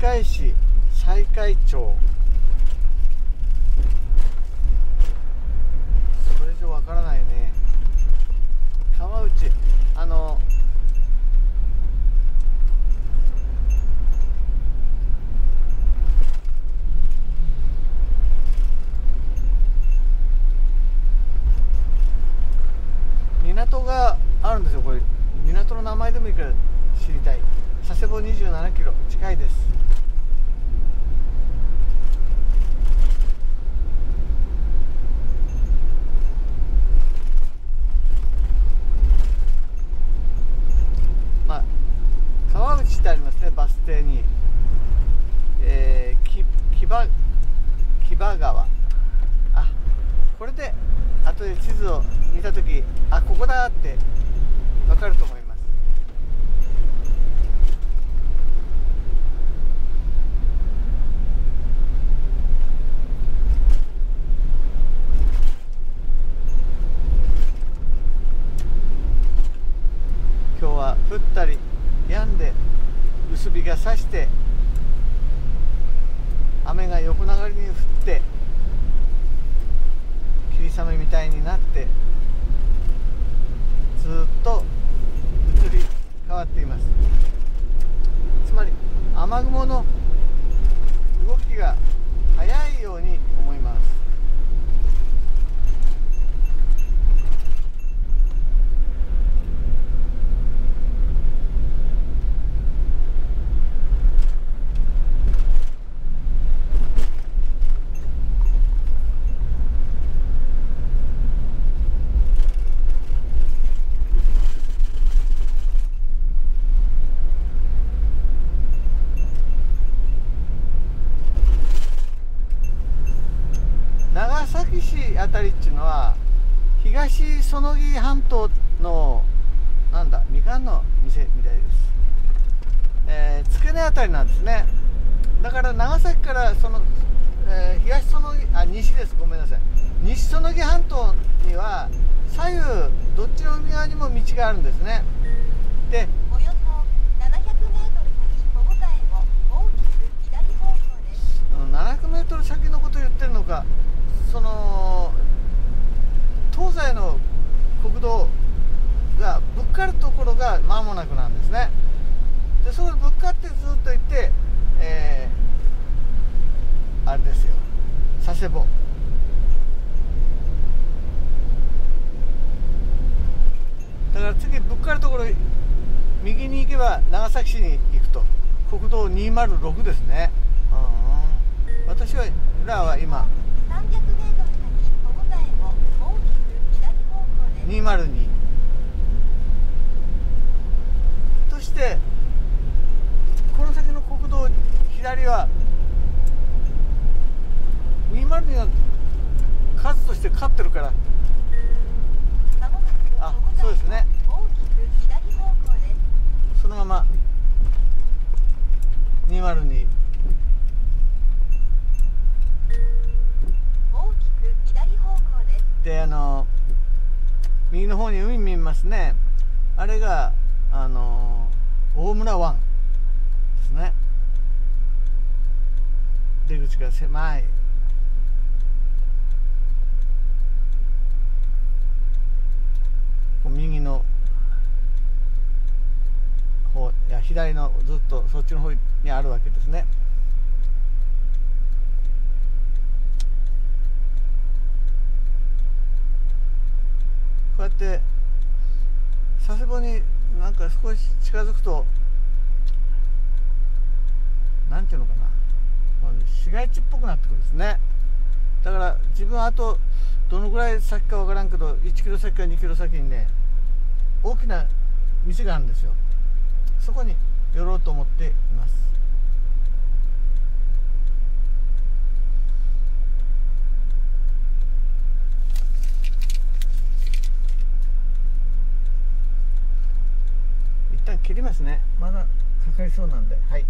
海市西海町。それ以上わからないね。川内あの港があるんですよ。これ港の名前でもいいから知りたい。佐世保27キロ近いですまあ川内ってありますねバス停にえー、き木場木場川あこれで後で地図を見た時あここだって分かると思います。今日は降ったり止んで薄日がさして雨が横流れに降って霧雨みたいになってずっと移り変わっていますつまり雨雲の動きが速いように思います長崎市あたりっていうのは東園木半島のなんだみかんの店みたいです、えー、付け根あたりなんですね。だから長崎からその、えー東園木あ西です。ごめんなさい。西園木半島には左右どっちの海側にも道があるんですね。でおよそ700メートル先小答えを大きく左方向です。700メートル先のことを言ってるのかその東西の国道がぶっかるところが間もなくなんですね。でそこでぶっかってずっと行ってえーあれですよ。佐世保。だから次ぶっかるところ右に行けば長崎市に行くと。国道206ですね。うん私はらは今300メートル先小答えを大きく左方向で。す。202そしてこの先の国道左は202が数として勝ってるから。あそうですね。そのまま202大きく左方向です。であの右の方に海見えますね。あれがあの大村湾ですね出口が狭い。右の方いや左のずっとそっちの方にあるわけですね。こうやって佐世保になんか少し近づくとなんていうのかな。市街地っぽくなってくるんですね。だから自分はあとどのぐらい先かわからんけど1キロ先か2キロ先にね大きな店があるんですよ。そこに寄ろうと思っています。一旦切りますね。まだかかりそうなんで。はい